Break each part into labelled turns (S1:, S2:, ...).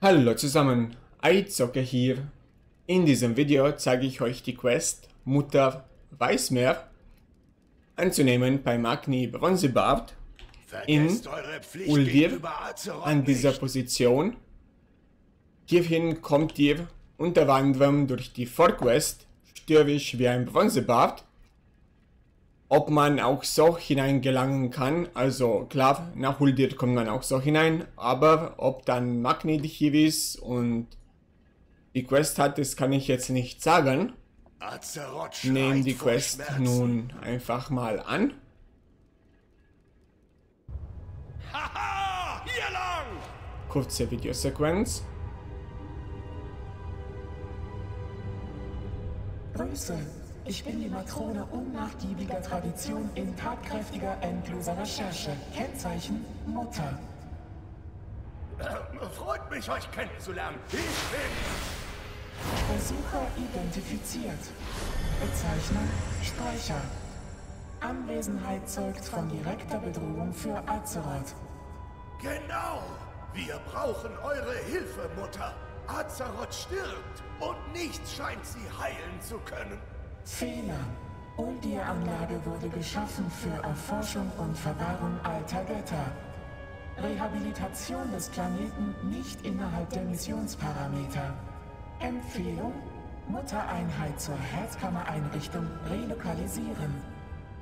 S1: Hallo zusammen, iZocker hier. In diesem Video zeige ich euch die Quest Mutter weiß mehr anzunehmen bei Magni Bronzebart in Uldir an dieser Position. Hierhin kommt ihr unter anderem durch die Vorquest stürmisch wie ein Bronzebart ob man auch so hineingelangen kann. Also klar, nach Huldir kommt man auch so hinein, aber ob dann Magnet hier ist und die Quest hat, das kann ich jetzt nicht sagen. Nehmen die Quest nun einfach mal an.
S2: Haha, hier lang!
S1: Kurze Videosequenz.
S3: Grüße, ich bin die Matrone unnachgiebiger Tradition in tatkräftiger, endloser Recherche. Kennzeichen Mutter.
S2: Äh, freut mich, euch kennenzulernen. Ich bin...
S3: Besucher identifiziert. Bezeichnung Speicher. Anwesenheit zeugt von direkter Bedrohung für Azeroth.
S2: Genau. Wir brauchen eure Hilfe, Mutter. Azeroth stirbt und nichts scheint sie heilen zu können.
S3: Fehler. Uldir-Anlage wurde geschaffen für Erforschung und Verwahrung alter Götter. Rehabilitation des Planeten nicht innerhalb der Missionsparameter. Empfehlung? Muttereinheit zur Herzkammereinrichtung relokalisieren.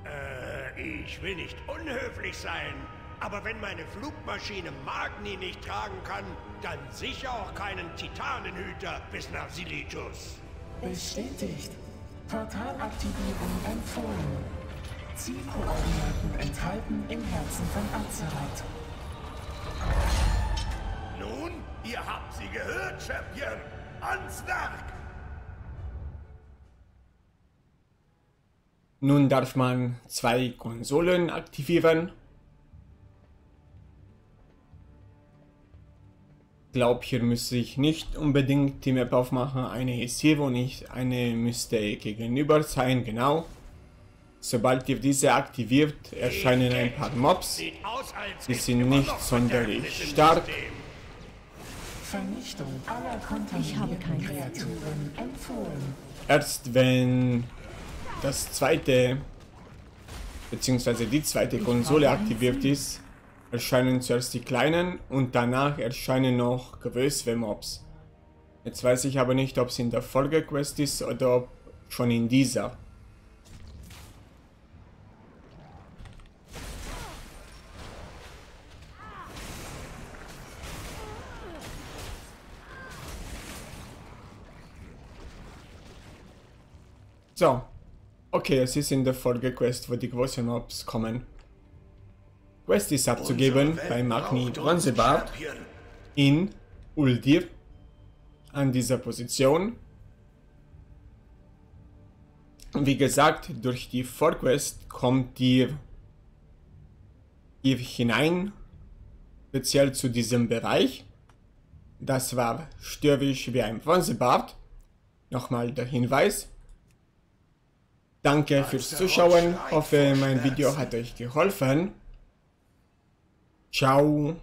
S2: Äh, ich will nicht unhöflich sein, aber wenn meine Flugmaschine Magni nicht tragen kann, dann sicher auch keinen Titanenhüter bis nach Silitus.
S3: Bestätigt. Portalaktivierung empfohlen. Zielkoordinaten enthalten im Herzen von Azeroth.
S2: Nun, ihr habt sie gehört, Champion. Ans Werk!
S1: Nun darf man zwei Konsolen aktivieren glaube, hier müsste ich nicht unbedingt die Map aufmachen. Eine ist hier, wo nicht eine müsste gegenüber sein, genau. Sobald ihr diese aktiviert, erscheinen ein paar Mobs. Die sind nicht sonderlich stark.
S3: Vernichtung aller kontaminierten Kreaturen empfohlen.
S1: Erst wenn das zweite, beziehungsweise die zweite Konsole aktiviert ist, erscheinen zuerst die kleinen und danach erscheinen noch größere Mobs. Jetzt weiß ich aber nicht, ob es in der Folgequest ist oder ob schon in dieser. So. Okay, es ist in der Folgequest, wo die großen Mobs kommen. Quest ist abzugeben bei Magni Bronzebart in Uldir an dieser Position. Wie gesagt, durch die Vorquest kommt ihr hier hinein, speziell zu diesem Bereich. Das war stürmisch wie ein Bronzebart. Nochmal der Hinweis. Danke fürs Zuschauen, hoffe mein Video hat euch geholfen. Tchau.